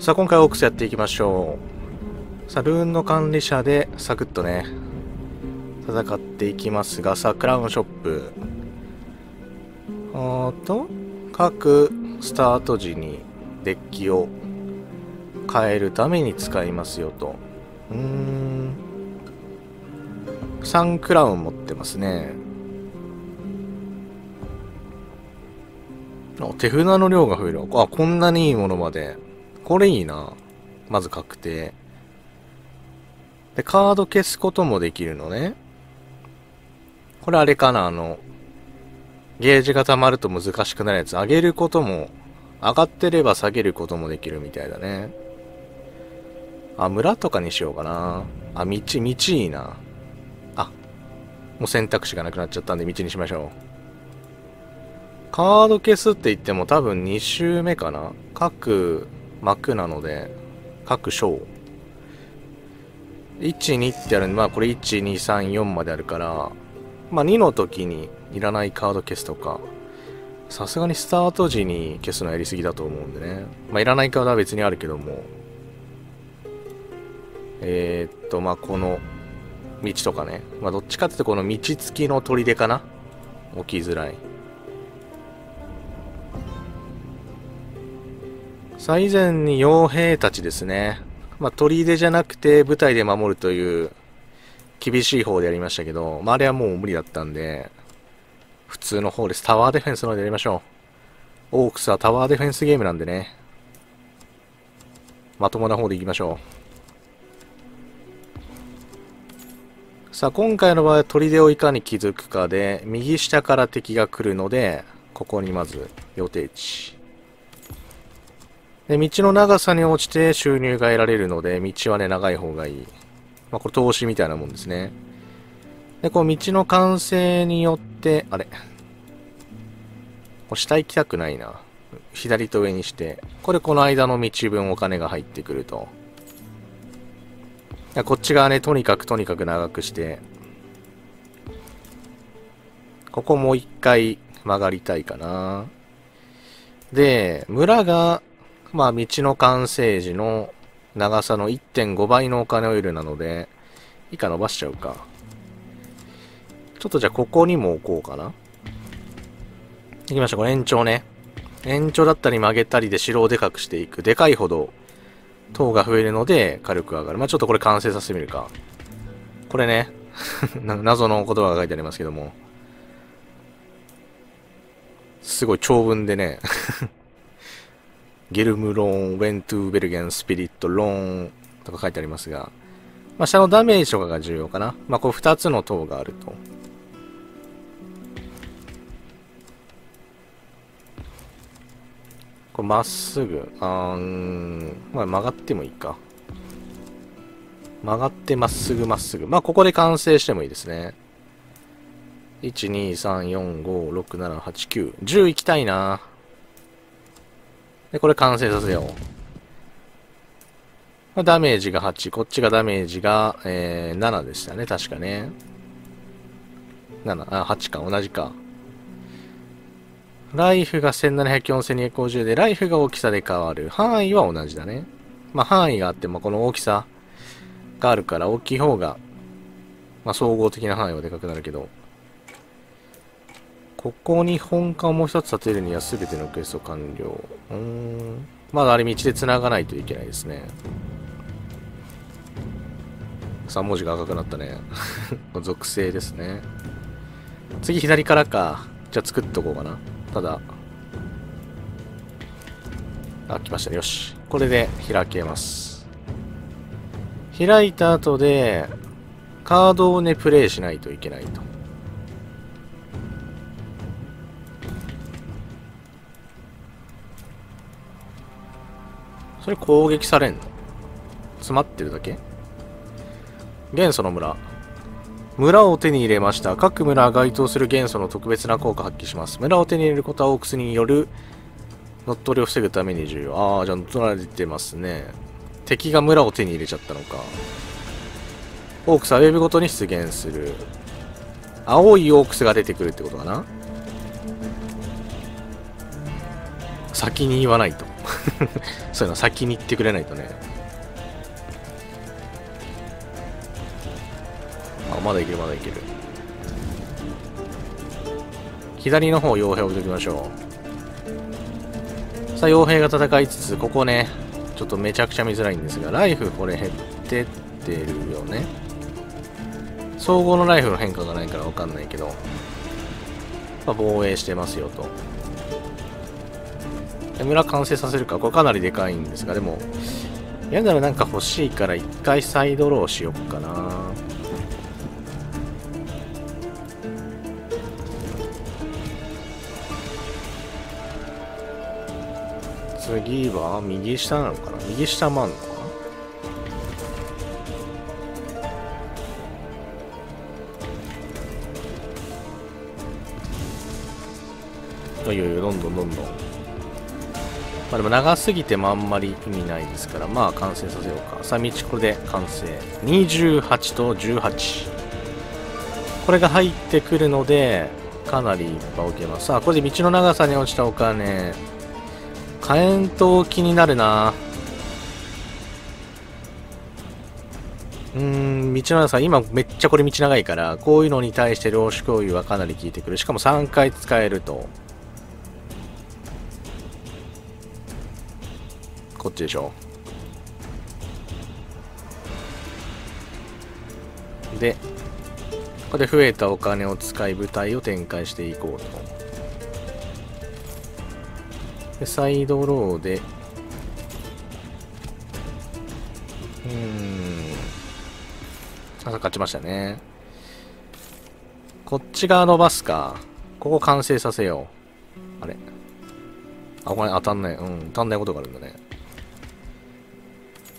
さあ今回オークスやっていきましょう。さあルーンの管理者でサクッとね戦っていきますがさあクラウンショップ。おーっと各スタート時にデッキを変えるために使いますよと。うーん。3クラウン持ってますね。あ手札の量が増える。あこんなにいいものまで。これいいな。まず確定。でカード消すこともできるのね。これあれかなあのゲージが溜まると難しくなるやつ。上げることも上がってれば下げることもできるみたいだね。あ村とかにしようかな。あ道道いいな。あもう選択肢がなくなっちゃったんで道にしましょう。カード消すって言っても多分2周目かな。各幕なので、各章。1、2ってあるんで、まあこれ1、2、3、4まであるから、まあ2の時にいらないカード消すとか、さすがにスタート時に消すのはやりすぎだと思うんでね。まあいらないカードは別にあるけども、えー、っと、まあこの道とかね。まあどっちかっていうとこの道付きの砦かな置きづらい。最前に傭兵たちですね。まあ、砦じゃなくて舞台で守るという厳しい方でやりましたけど、まあ、あれはもう無理だったんで、普通の方です。タワーディフェンスのでやりましょう。オークスはタワーディフェンスゲームなんでね。まともな方で行きましょう。さあ、今回の場合は砦をいかに築くかで、右下から敵が来るので、ここにまず予定地。で、道の長さに応じて収入が得られるので、道はね、長い方がいい。まあ、これ投資みたいなもんですね。で、こう、道の完成によって、あれ。こう下行きたくないな。左と上にして、これこの間の道分お金が入ってくると。こっち側ね、とにかくとにかく長くして、ここもう一回曲がりたいかな。で、村がまあ、道の完成時の長さの1.5倍のお金を得るなので、以下伸ばしちゃうか。ちょっとじゃあここにも置こうかな。行きましょう。これ延長ね。延長だったり曲げたりで城をでかくしていく。でかいほど塔が増えるので火力上がる。まあ、ちょっとこれ完成させてみるか。これね。謎の言葉が書いてありますけども。すごい長文でねゲルムローン、ウェントゥーベルゲン、スピリット、ローンとか書いてありますが、まあ、下のダメージとかが重要かな。まあ、こう二つの塔があると。これまっすぐ。あーん。まあ、曲がってもいいか。曲がってまっすぐまっすぐ。まあ、ここで完成してもいいですね。1、2、3、4、5、6、7、8、9。10行きたいな。で、これ完成させよう。ダメージが8、こっちがダメージが、えー、7でしたね、確かね。7、あ、8か、同じか。ライフが1700、4250で、ライフが大きさで変わる。範囲は同じだね。まあ、範囲があって、も、この大きさがあるから、大きい方が、まあ、総合的な範囲はでかくなるけど、ここに本館をもう一つ建てるには全てのクエスト完了。うーん。まだあれ道で繋がないといけないですね。3文字が赤くなったね。属性ですね。次左からか。じゃあ作っとこうかな。ただ。あ、来ましたね。よし。これで開けます。開いた後で、カードをね、プレイしないといけないと。それ攻撃されんの？詰まってるだけ？元素の村。村を手に入れました。各村該当する元素の特別な効果発揮します。村を手に入れることはオークスによる乗っ取りを防ぐために重要。ああ、じゃあ乗っ取られてますね。敵が村を手に入れちゃったのか。オークスはウェブごとに出現する。青いオークスが出てくるってことかな？先に言わないと そういうの先に言ってくれないとね。あ、まだいけるまだいける。左の方傭兵置いときましょう。さあ、傭兵が戦いつつ、ここね、ちょっとめちゃくちゃ見づらいんですが、ライフこれ減ってってるよね。総合のライフの変化がないからわかんないけど、まあ、防衛してますよと。村完成させるか、これかなりでかいんですが、でも、やだらなんか欲しいから一回サイドローしよっかな。次は右下なのかな？右下もあんのかな？いやいやどんどんどんどん。まあでも長すぎてもあんまり意味ないですからまあ完成させようか。さあ道これで完成。28と18これが入ってくるのでかなりいっぱい置けます。さあこれで道の長さに落ちたお金。火炎島気になるな。うーん、道の長さ、今めっちゃこれ道長いから、こういうのに対して量子共有はかなり効いてくる。しかも3回使えると。こっちでしょ。で、ここで増えたお金を使い部隊を展開していこうと。で、サイドローで、うーん。あ、勝ちましたね。こっち側伸ばすか。ここ完成させよう。あれあ、これ当たんない。うん、当たんないことがあるんだね。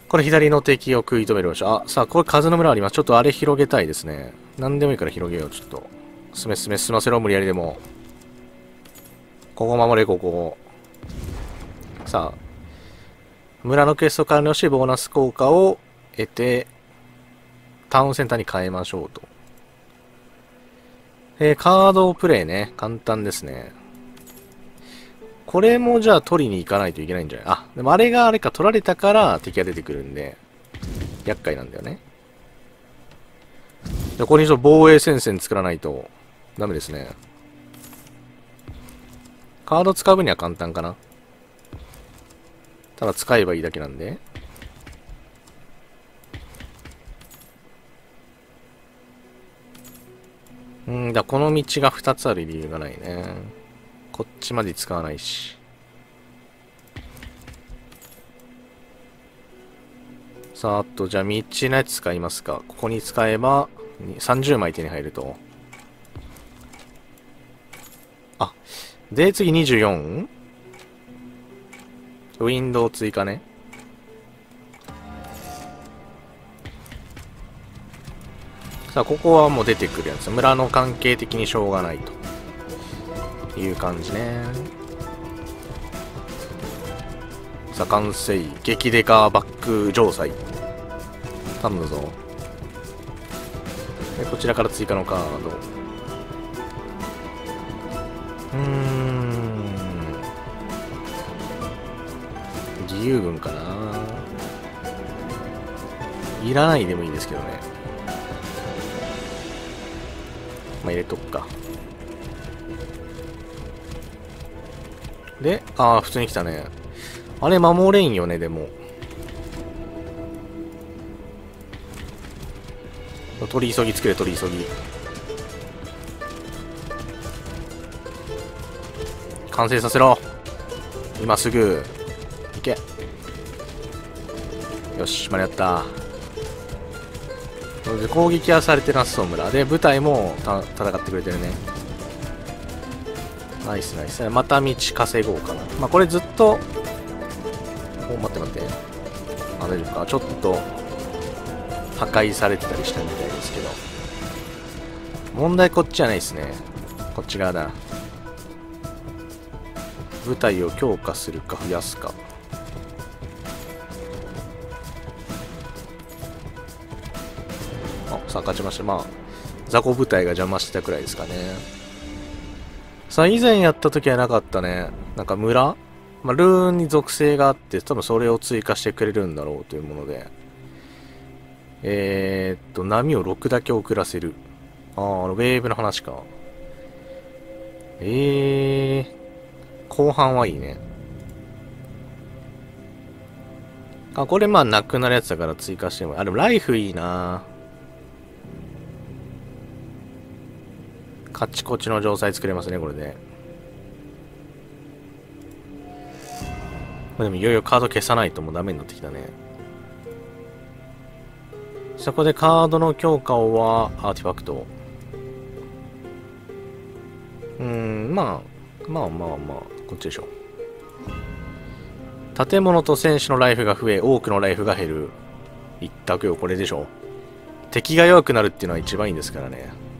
これ左の敵を食い止める場所。あ、さあ、これ風の村あります。ちょっとあれ広げたいですね。何でもいいから広げよう、ちょっと。すめすめすませろ、無理やりでも。ここ守れ、ここ。さあ、村のクエスト完了し、ボーナス効果を得て、タウンセンターに変えましょうと。えー、カードプレイね。簡単ですね。これもじゃあ取りに行かないといけないんじゃない？あ、でもあれがあれか取られたから敵が出てくるんで、厄介なんだよね。でここにちょっと防衛戦線作らないとダメですね。カード使う分には簡単かな。ただ使えばいいだけなんで。うんだ、この道が2つある理由がないね。こっちまで使わないし。さあ、あと、じゃあ、道のやつ使いますか。ここに使えば、30枚手に入ると。あ、で、次 24? ウィンドウ追加ね。さあ、ここはもう出てくるやつ。村の関係的にしょうがないという感じね。さあ、完成。激デカバック城塞。頼むぞ。で、こちらから追加のカード。うん。自由軍かないらないでもいいですけどねまあ入れとくかでああ普通に来たね。あれ守れんよねでも。取り急ぎ作れ取り急ぎ。完成させろ。今すぐ。いけ。よし間に合った。攻撃はされてなさそう村で部隊も戦ってくれてるね。ナイスナイスまた道稼ごうかな。まあこれずっとお待って待って。あ大丈夫か。ちょっと破壊されてたりしたみたいですけど。問題こっちじゃないですね。こっち側だ。部隊を強化するか増やすか。さあ勝ちました。まあ雑魚部隊が邪魔してたくらいですかね。さあ以前やった時はなかったねなんか村？まあ、ルーンに属性があって、多分それを追加してくれるんだろうというもので。えー、っと、波を6だけ遅らせる。ああ、ウェーブの話か。えー、後半はいいね。あ、これまあなくなるやつだから追加しても。あ、でもライフいいなカチコチの城塞作れますね、これで。ま、でもいよいよカード消さないともうダメになってきたね。そこでカードの強化はアーティファクト。うん、まあ、まあまあまあ、こっちでしょ。建物と選手のライフが増え、多くのライフが減る。一択よ、これでしょ。敵が弱くなるっていうのは一番いいんですからね。